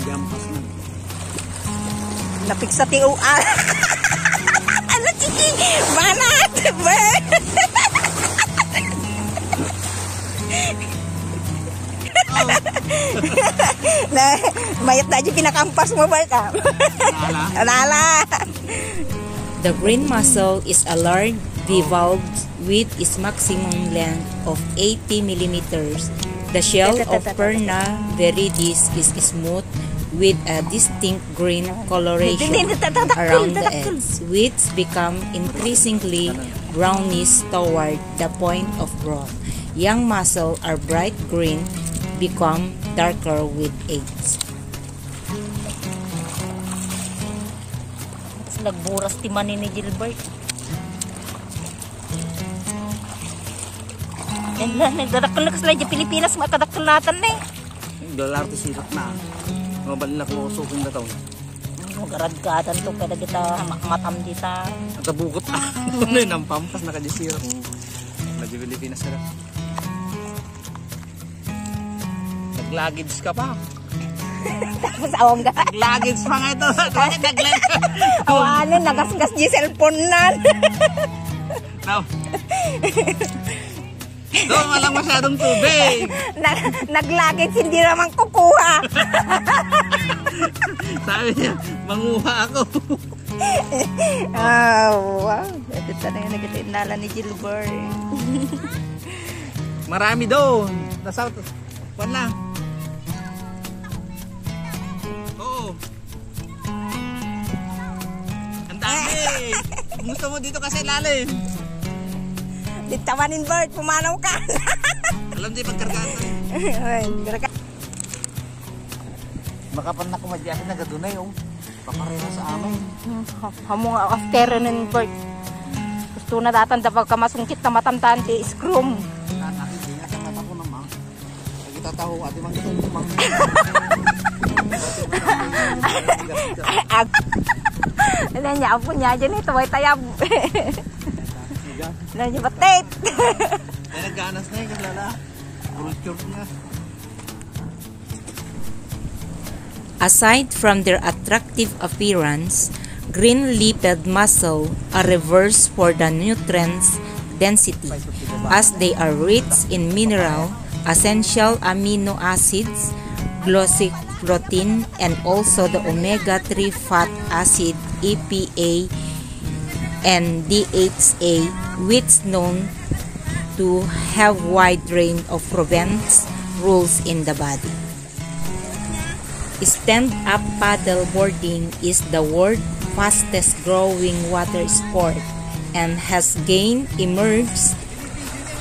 jampas na. Napik sa tiuan. ano chiki? Banat! Bird! na, mayat na dyan kinakampas mo ba ka? Alala! The green mussel is a large bivalve with its maximum length of 80 millimeters. The shell of Perna viridis is smooth with a distinct green coloration around the edge, which become increasingly brownish toward the point of growth. Young mussel are bright green, become darker with age. Nagburas timanin ni Gilbert. Yan lang, nagdadakal na kasi dyan Pilipinas, makadakal natin na eh. Dolar to sirap na. Mga balilak mo sukin na taon. Magaragatan to, kada kita matam dita. Nagkabukot ah. Ano yun, ang pampas nakadisirap. Medyo Pilipinas ka. Naglagids ka pa. Tapos awang ga. Naglagids pa nga ito. Naglagids? Awanin, nagasgas di cellphone nan. Now. Doon walang masyadong tubig. na, naglagit, hindi naman kukuha. Sabi niya, manguha ako. oh, wow. Ito na yung nagtitinala ni Gilbert. Marami doon. Nasa, wala. Oo. Ang dami. Gusto mo dito kasi lalim. Ditawanin Bert, pumanaw ka. Alam di pagkargaan. Ay, garaga. Makapan na kumadya kasi nagadunay oh. Papareho sa amin. Hamong after nun Bert. Gusto na tatanda pag kamasungkit na matandaan di scrum. Nakakit din sa mata ko naman. Nagitataho ate mang ito ag. Ano niya, apo niya, dyan ito, ay tayab. Ano niya, batit. Ay nagganas na yung kaglala. Culture niya. Aside from their attractive appearance, green-lipped mussel are reversed for the nutrients density as they are rich in mineral, essential amino acids, glossic protein, and also the omega-3 fat acid EPA and DHA which known to have wide range of prevents rules in the body. Stand-up paddle boarding is the world's fastest growing water sport and has gained emerged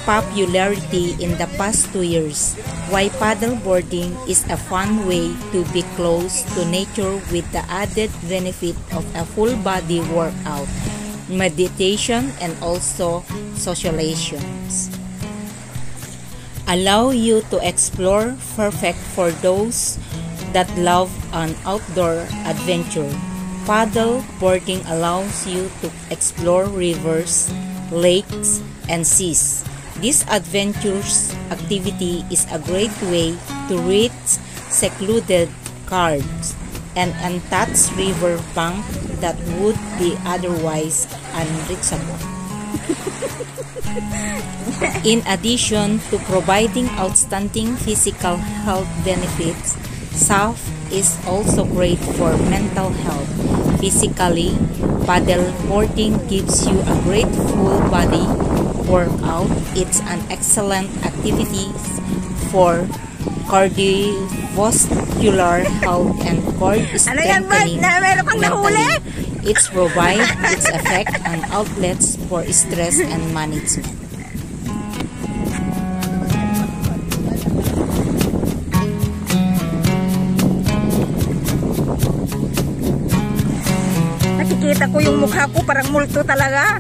popularity in the past two years. Why paddle boarding is a fun way to be close to nature with the added benefit of a full body workout, meditation, and also socializations allow you to explore perfect for those that love an outdoor adventure. Paddle boarding allows you to explore rivers, lakes, and seas. This adventurous activity is a great way to reach secluded cards and untouched river bank that would be otherwise unreachable. In addition to providing outstanding physical health benefits, SAF is also great for mental health. Physically, paddle boarding gives you a great full body workout. It's an excellent activity for cardiovascular health and cord Ano strengthening nahuli? mentally. It's provide its effect and outlets for stress and management. Nakikita ko yung mukha ko, parang multo talaga.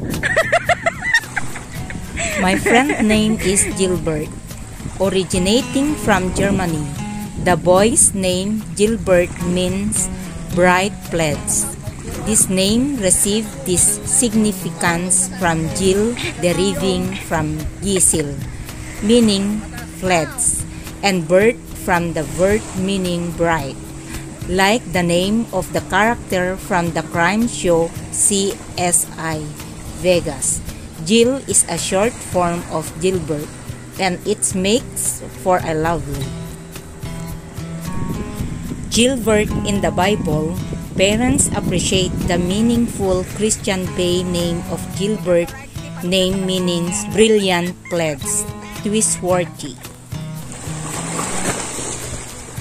My friend name is Gilbert, originating from Germany. The boy's name Gilbert means bright pledge. This name received this significance from Gil deriving from Gisil, meaning pledge, and Bert from the word meaning bright. like the name of the character from the crime show CSI Vegas. Jill is a short form of Gilbert, and it makes for a lovely. Gilbert in the Bible, parents appreciate the meaningful Christian Bay name of Gilbert, name meanings brilliant plebs, twistworthy.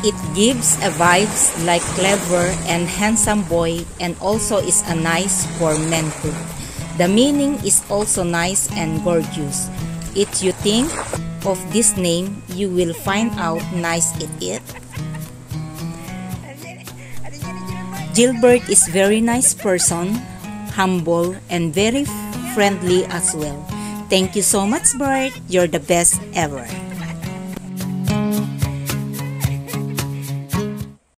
It gives a vibes like clever and handsome boy and also is a nice for men too. The meaning is also nice and gorgeous. If you think of this name, you will find out nice it is. Gilbert is very nice person, humble and very friendly as well. Thank you so much, Bert. You're the best ever.